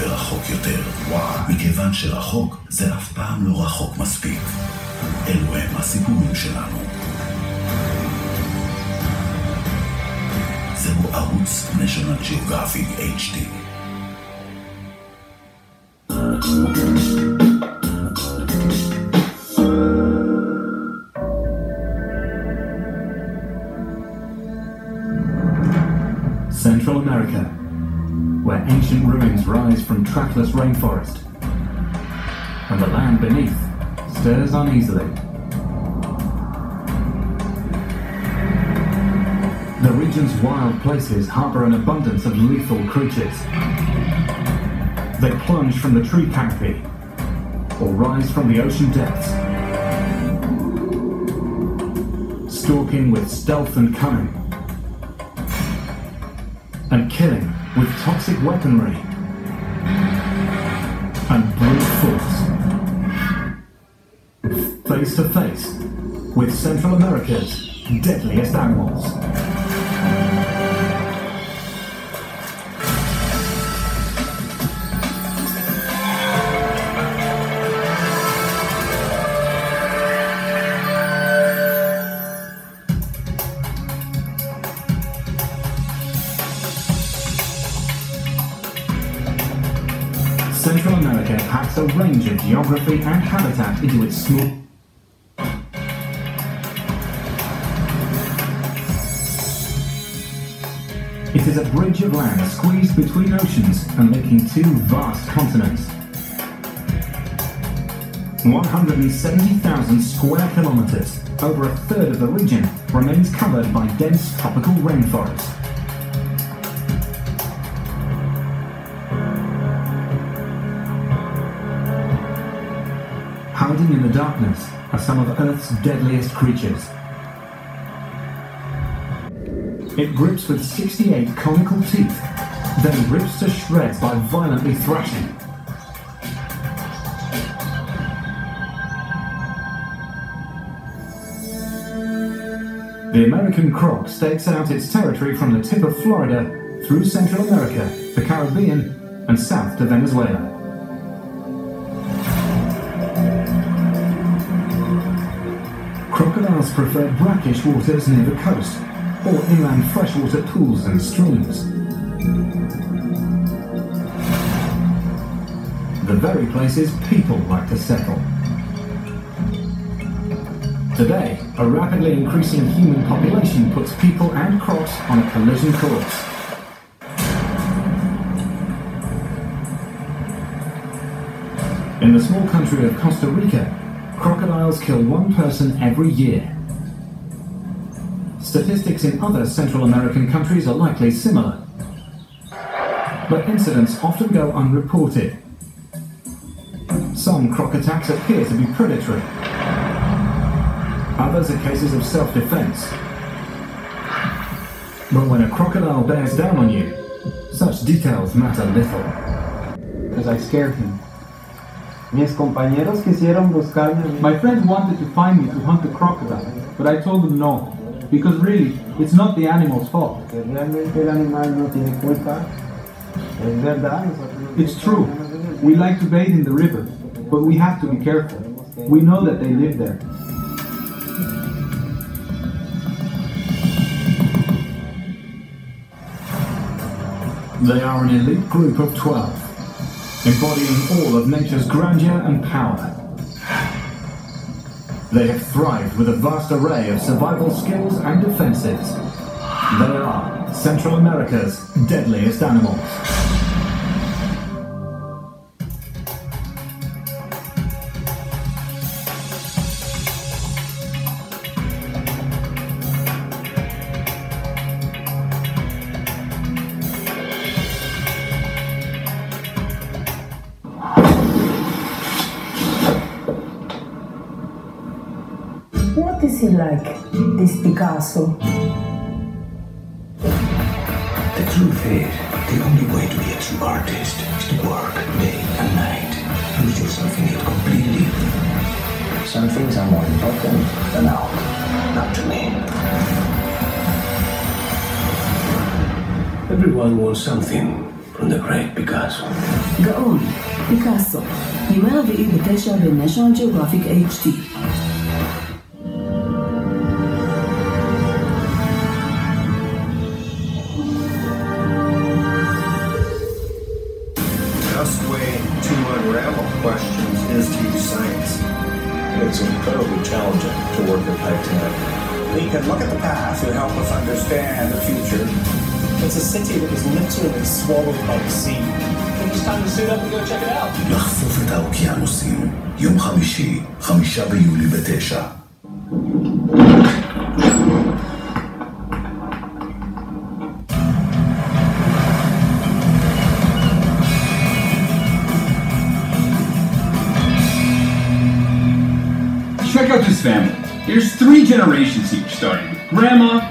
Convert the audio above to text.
ורחוק יותר. וואו. מכיוון שרחוק זה אף פעם לא רחוק מספיק. אלו הם הסיפורים שלנו. זהו ערוץ national geographic HD. Central America, where ancient ruins rise from trackless rainforest, and the land beneath stirs uneasily. The region's wild places harbor an abundance of lethal creatures. They plunge from the tree canopy or rise from the ocean depths, stalking with stealth and cunning and killing with toxic weaponry and brute force. Face to face with Central America's deadliest animals. Central America packs a range of geography and habitat into its small. It is a bridge of land squeezed between oceans and linking two vast continents. 170,000 square kilometers, over a third of the region, remains covered by dense tropical rainforest. Hiding in the darkness are some of Earth's deadliest creatures. It grips with 68 conical teeth, then rips to shreds by violently thrashing. The American croc stakes out its territory from the tip of Florida through Central America, the Caribbean, and south to Venezuela. Crocodiles prefer brackish waters near the coast or inland freshwater pools and streams. The very places people like to settle. Today, a rapidly increasing human population puts people and crops on a collision course. In the small country of Costa Rica, crocodiles kill one person every year. Statistics in other Central American countries are likely similar. But incidents often go unreported. Some croc attacks appear to be predatory. Others are cases of self-defense. But when a crocodile bears down on you, such details matter little. Because I scared him. Mis compañeros quisieron buscarme. My friends wanted to find me to hunt the crocodile, but I told them no, because really, it's not the animal's fault. Realmente el animal no tiene culpa. Es verdad. It's true. tenemos nada que ver. We like to bathe in the river, but we have to be careful. We know that they live there. They are an elite group of 12, embodying all of nature's grandeur and power. They have thrived with a vast array of survival skills and defenses. They are Central America's deadliest animals. like, this Picasso? The truth is, the only way to be a true artist is to work day and night until something it completely. Some things are more important than art. Not to me. Everyone wants something from the great Picasso. Go on, Picasso. You mail the invitation to National Geographic HD. questions is to use science. It's incredibly challenging to work with Titanic. We can look at the past to help us understand the future. It's a city that was literally swallowed by the sea. It's time to suit up and go check it out. לחפוף את האוקיינוסים, יום חמישי, חמישה ביולי בתשע. Check out this family. There's three generations here, starting with grandma,